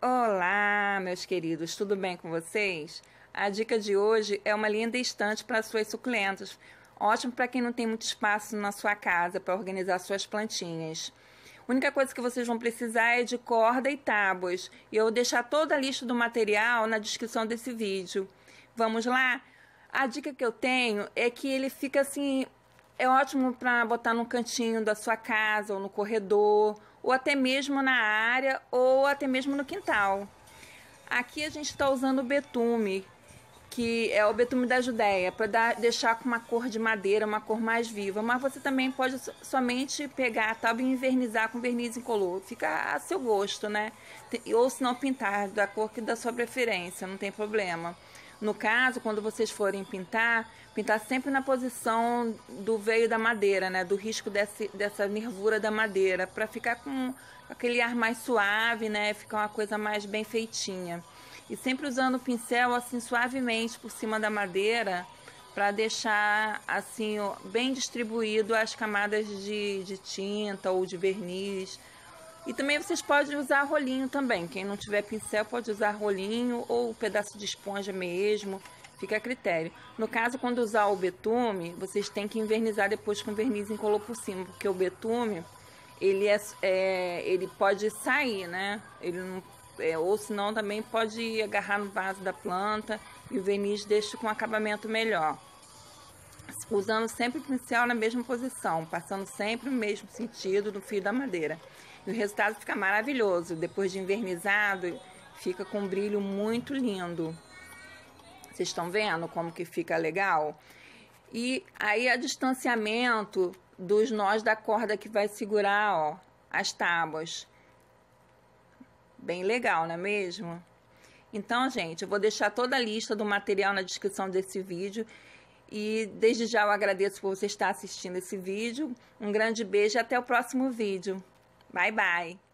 Olá, meus queridos, tudo bem com vocês? A dica de hoje é uma linda estante para suas suculentas. Ótimo para quem não tem muito espaço na sua casa para organizar suas plantinhas. A única coisa que vocês vão precisar é de corda e tábuas. E eu vou deixar toda a lista do material na descrição desse vídeo. Vamos lá? A dica que eu tenho é que ele fica assim é ótimo para botar no cantinho da sua casa ou no corredor, ou até mesmo na área ou até mesmo no quintal. Aqui a gente está usando o betume, que é o betume da Judéia, para deixar com uma cor de madeira, uma cor mais viva. Mas você também pode somente pegar a tábua e invernizar com verniz incolor. Fica a seu gosto, né? Ou se não pintar da cor que da sua preferência, não tem problema. No caso, quando vocês forem pintar, pintar sempre na posição do veio da madeira, né? Do risco desse, dessa nervura da madeira, para ficar com aquele ar mais suave, né? Ficar uma coisa mais bem feitinha. E sempre usando o pincel assim suavemente por cima da madeira, para deixar assim bem distribuído as camadas de, de tinta ou de verniz e também vocês podem usar rolinho também. Quem não tiver pincel pode usar rolinho ou pedaço de esponja mesmo. Fica a critério. No caso, quando usar o betume, vocês têm que invernizar depois com verniz incolor por cima, porque o betume ele é, é ele pode sair, né? Ele não, é, ou senão também pode agarrar no vaso da planta e o verniz deixa com um acabamento melhor. Usando sempre o pincel na mesma posição, passando sempre o mesmo sentido do fio da madeira. E o resultado fica maravilhoso. Depois de invernizado, fica com um brilho muito lindo. Vocês estão vendo como que fica legal? E aí a distanciamento dos nós da corda que vai segurar, ó, as tábuas. Bem legal, não é mesmo? Então, gente, eu vou deixar toda a lista do material na descrição desse vídeo. E desde já eu agradeço por você estar assistindo esse vídeo. Um grande beijo e até o próximo vídeo. Bye, bye.